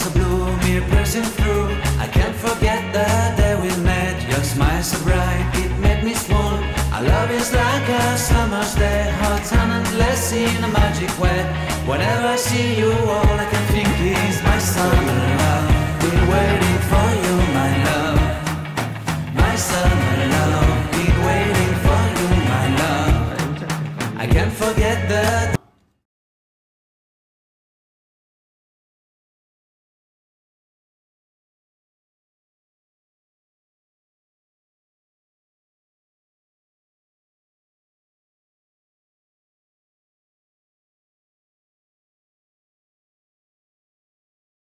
so blue, me piercing through. I can't forget the day we met. Your smile so bright, it made me swoon. Our love is like a summer's day, hot and endless in a magic way. Whenever I see you, all I can